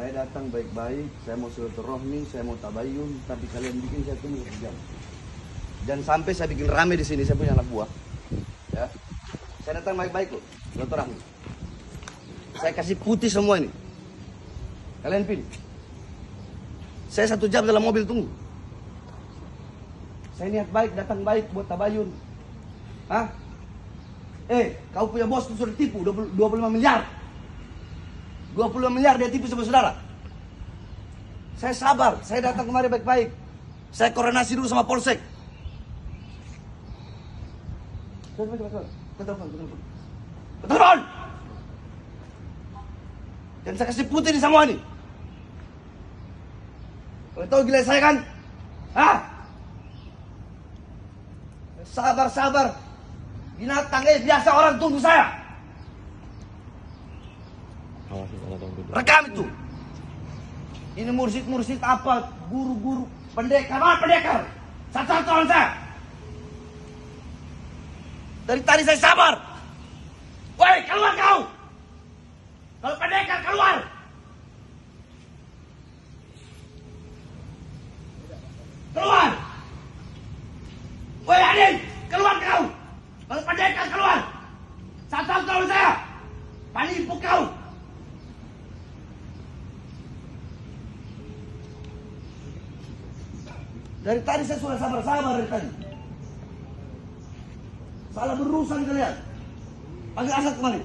saya datang baik-baik, saya mau silaturahmi, saya mau tabayun, tapi kalian bikin saya tunggu satu jam. Dan sampai saya bikin rame di sini, saya punya anak buah. Ya, saya datang baik-baik loh, silaturahmi. Saya kasih putih semua ini. Kalian pilih. Saya satu jam dalam mobil tunggu. Saya niat baik, datang baik buat tabayun. Hah? Eh, kau punya bos itu sudah tipu 20, 25 miliar. 25 miliar dia tipu sama saudara. Saya sabar, saya datang kemari baik-baik. Saya koordinasi dulu sama polsek. Betul. Dan saya kasih putih di semua ini. Kau tahu gila saya kan? Hah? Sabar, sabar. Binatang, eh biasa orang tunggu saya. Rekam itu. Ini mursid-mursid apa? Guru-guru, pendekar, mana pendekar? Satu-satu orang saya. Dari tadi saya sabar. Woi, keluar kau! Kalau pendekar, Kalau pendekar, keluar! Satu-satu orang saya! Panipu kau! Dari tadi saya sudah sabar-sabar dari tadi. Salah berurusan kalian. Panggil asal kemari.